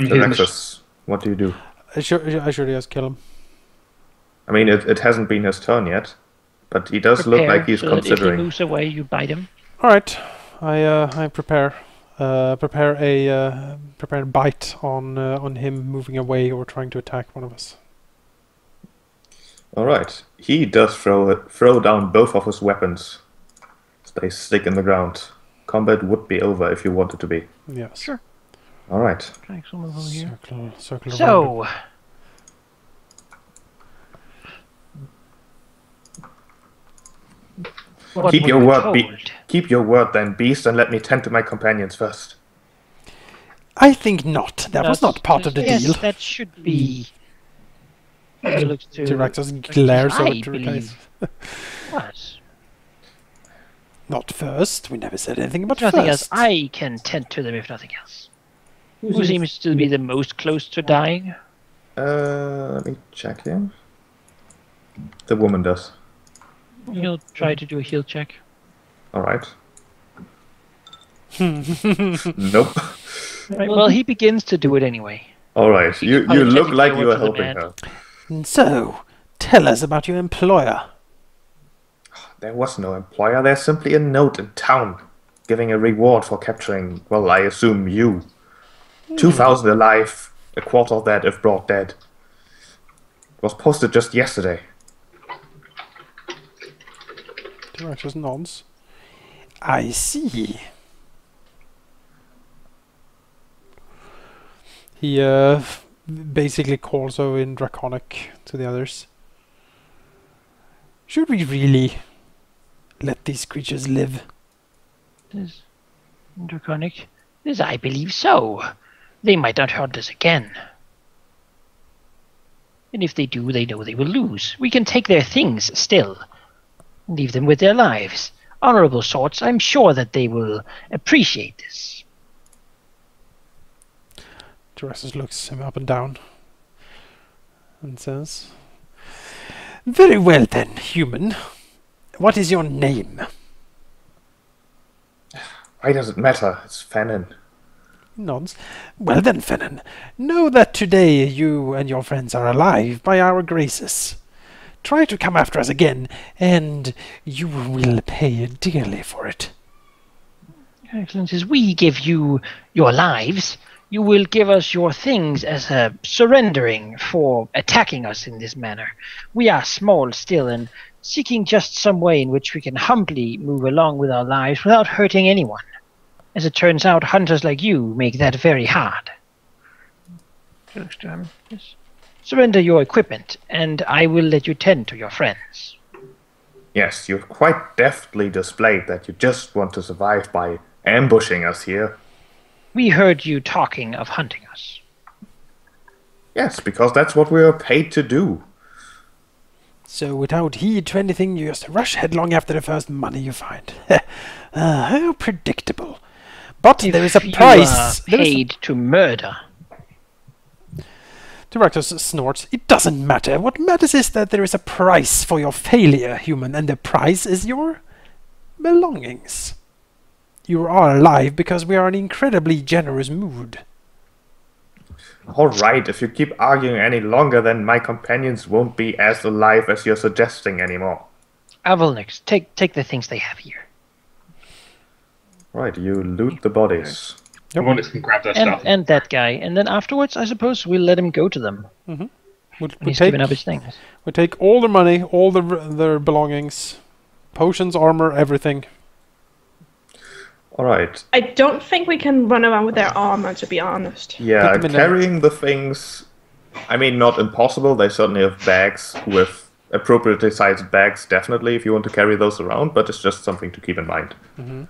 Tyraxus, what do you do? I should I should just kill him. I mean, it, it hasn't been his turn yet, but he does look like he's so that If he moves away, you bite him. All right, I uh, I prepare uh, prepare a uh, prepare a bite on uh, on him moving away or trying to attack one of us. All right, he does throw it, throw down both of his weapons. They stick in the ground. Combat would be over if you wanted to be. Yeah, Sure. All right. Drag some of them here. Circle circle around. So, what Keep your word, be- keep your word, then, beast, and let me tend to my companions first. I think not. That was not part of the yes, deal. that should be. He looks to Tyraxus glares over to believe Ricase. Not first. We never said anything about Nothing first. else. I can tend to them if nothing else. Who seems to be the most close to dying? Uh, let me check here. The woman does. He'll try to do a heal check. All right. nope. Right, well, he begins to do it anyway. All right. You you look like you are helping man. her. So, tell us about your employer. There was no employer. There's simply a note in town giving a reward for capturing. Well, I assume you. Hmm. Two thousand alive. A quarter of that if brought dead. It was posted just yesterday. Tyraxus nods. I see. He uh, f- basically calls over in Draconic to the others. Should we really let these creatures live? Is draconic? Yes, I believe so. They might not hurt us again. And if they do, they know they will lose. We can take their things still. Leave them with their lives. Honorable sorts, I'm sure that they will appreciate this. Tyraxus looks him up and down and says, Very well then, human. What is your name? Why does it matter? It's Fanon. Nods. Well then, Fennon, know that today you and your friends are alive by our graces. Try to come after us again, and you will pay dearly for it. Excellencies, we give you your lives. You will give us your things as a surrendering for attacking us in this manner. We are small still, and seeking just some way in which we can humbly move along with our lives without hurting anyone. As it turns out, hunters like you make that very hard. He looks to him. Yes. Surrender your equipment, and I will let you tend to your friends. Yes, you've quite deftly displayed that you just want to survive by ambushing us here. We heard you talking of hunting us. Yes, because that's what we are paid to do. So without heed to anything, you just rush headlong after the first money you find. uh, how predictable. But there is a If you price. are There is paid to murder. Director snorts. It doesn't matter. What matters is that there is a price for your failure, human, and the price is your belongings. You are alive because we are in an incredibly generous mood. Alright, if you keep arguing any longer, then my companions won't be as alive as you're suggesting anymore. Avalnix, take take the things they have here. Right, you loot the bodies. Yep. Everyone can grab their And stuff. and that guy. And then afterwards I suppose we'll let him go to them. We, when we He's take given up his things. we take all their money, all their their belongings, potions, armor, everything. Alright, I don't think we can run around with their armor, to be honest. yeah, Put them carrying the things. I mean, not impossible. They certainly have bags with appropriately sized bags, definitely, if you want to carry those around, but it's just something to keep in mind. I mean,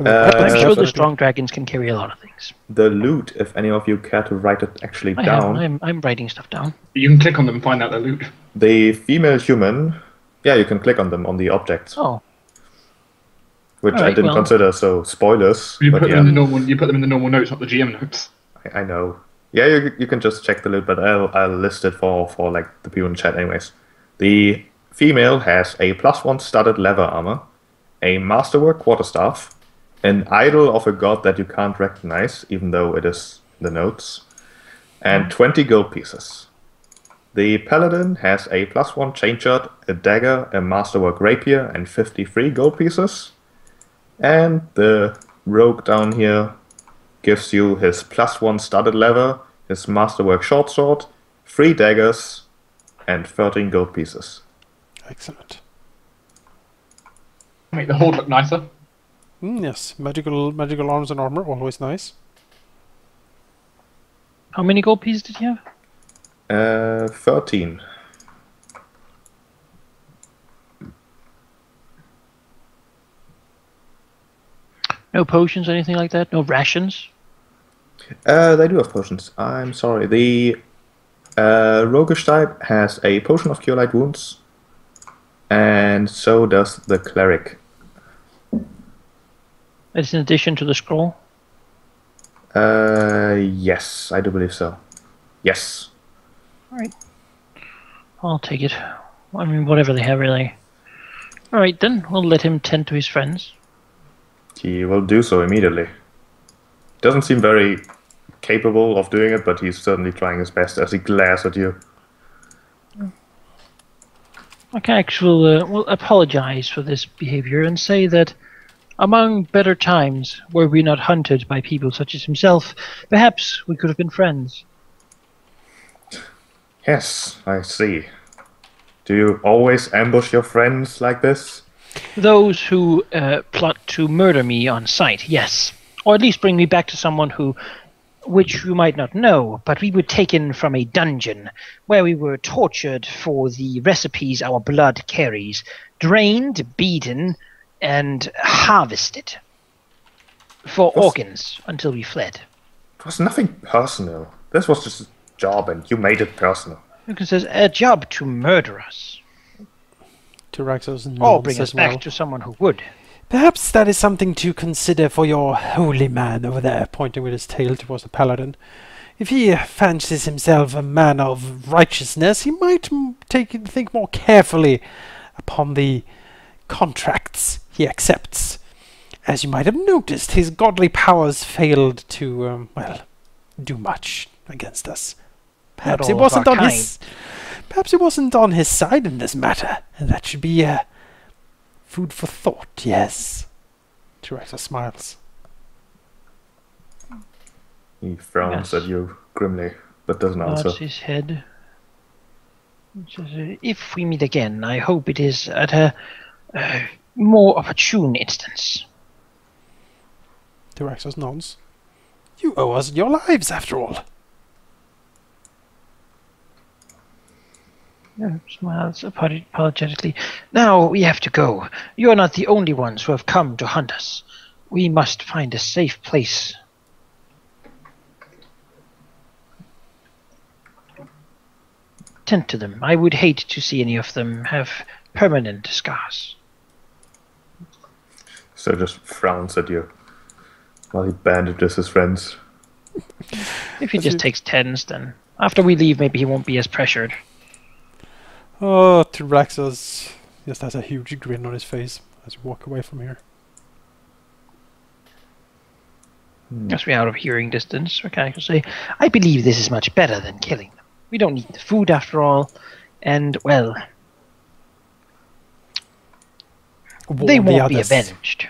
Uh, I'm sure the strong dragons can carry a lot of things. The loot, if any of you care to write it actually I down. am, I'm, I'm writing stuff down. You can click on them and find out their loot. The female human, yeah, you can click on them on the objects, Oh, which I didn't well- consider, so spoilers. You but put yeah, them in the normal. You put them in the normal notes, not the GM notes. I, I know. Yeah, you, you can just check the loot, but I'll, I'll list it for, for like the people in chat anyways. The female has a plus one studded leather armor, a masterwork quarterstaff, an idol of a god that you can't recognize, even though it is the notes, and mm-hmm. 20 gold pieces. The paladin has a plus one chain shirt, a dagger, a masterwork rapier, and 53 gold pieces. And the rogue down here gives you his plus one studded leather, his masterwork short sword, three daggers, and 13 gold pieces. Excellent. Make the hoard look nicer. Mm, yes, magical magical arms and armor, always nice. how many gold pieces did you have? Uh, 13. No potions, anything like that? No rations? Uh, they do have potions. I'm sorry. The uh, roguish type has a potion of cure light wounds, and so does the cleric. That's in addition to the scroll? Uh, yes, I do believe so. Yes. Alright. I'll take it. I mean, whatever they have, really. Alright, then. We'll let him tend to his friends. He will do so immediately. Doesn't seem very capable of doing it, but he's certainly trying his best as he glares at you. Akax will, uh, will apologize for this behavior and say that among better times, were we not hunted by people such as himself, perhaps we could have been friends. Yes, I see. Do you always ambush your friends like this? Those who uh, plot to murder me on sight, yes. Or at least bring me back to someone who, which you might not know, but we were taken from a dungeon where we were tortured for the recipes our blood carries, drained, beaten, and harvested for Yes. organs until we fled. It was nothing personal. This was just a job, and you made it personal. Lucas says, a job to murder us, Tyraxus or nods bring us as well. back to someone who would. Perhaps that is something to consider for your holy man over there, pointing with his tail towards the paladin. If he fancies himself a man of righteousness, he might m- take think more carefully upon the contracts he accepts. As you might have noticed, his godly powers failed to, um, well, do much against us. Perhaps it wasn't our on his. Perhaps it wasn't on his side in this matter, and that should be uh, food for thought. Yes. Tyraxus smiles. He frowns Yes. at you grimly, but doesn't Nods answer. his head. Says, uh, If we meet again, I hope it is at a uh, more opportune instance. Tyraxus nods. You owe us your lives, after all. Smiles apologetically. Now we have to go. You are not the only ones who have come to hunt us. We must find a safe place. Tend to them. I would hate to see any of them have permanent scars. So just frowns at you while he bandages his friends. If he just takes tens, then after we leave, maybe he won't be as pressured. Oh, Tyraxus just has a huge grin on his face as we walk away from here. Hmm. As we're out of hearing distance, okay, I can say, I believe this is much better than killing them. We don't need the food after all, and, well, they Warn the won't be avenged.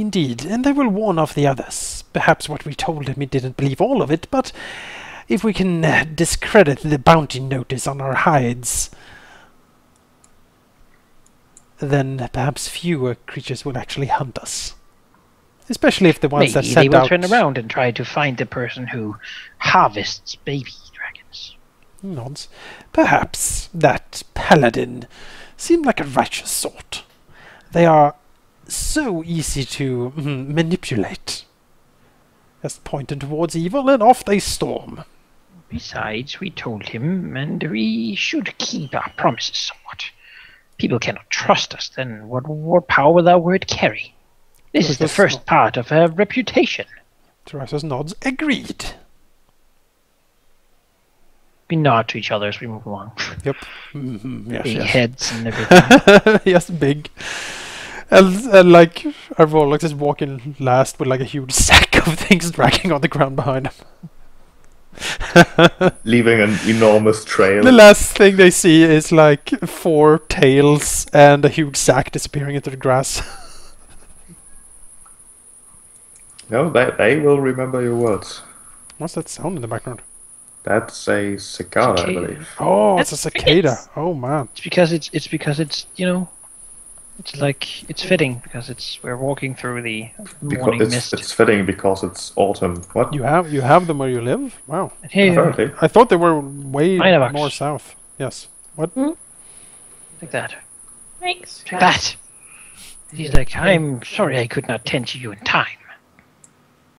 Indeed, and they will warn off the others. Perhaps what we told him he didn't believe all of it, but if we can uh, discredit the bounty notice on our hides, then perhaps fewer creatures will actually hunt us. Especially if the ones that Maybe sent they will out turn around and try to find the person who harvests baby dragons. nods. Perhaps that paladin seemed like a righteous sort. They are so easy to mm, manipulate. Just pointed towards evil, and off they storm. Besides, we told him, and we should keep our promises somewhat. People cannot trust us, then what, what power will our word carry? This is the first part of a reputation. Tyraxus nods. Agreed. We nod to each other as we move along. Yep. hmm Yes, Big yes. heads and everything. yes, big. And, and like, Arvolux is walking last with like a huge sack of things dragging on the ground behind him. Leaving an enormous trail. The last thing they see is like four tails and a huge sack disappearing into the grass. No, they, they will remember your words. What's that sound in the background? That's a cicada, I believe. Oh, it's a cicada. crickets. Oh man. It's because it's it's because it's you know, it's like it's fitting because it's we're walking through the morning Because it's, mist. it's fitting because it's autumn. What? You have you have them where you live? Wow. And here, Apparently. I thought they were way Dynamax. more south. Yes. What? Hmm? like that, Thanks. like that. He's like, I'm sorry I could not tend to you in time.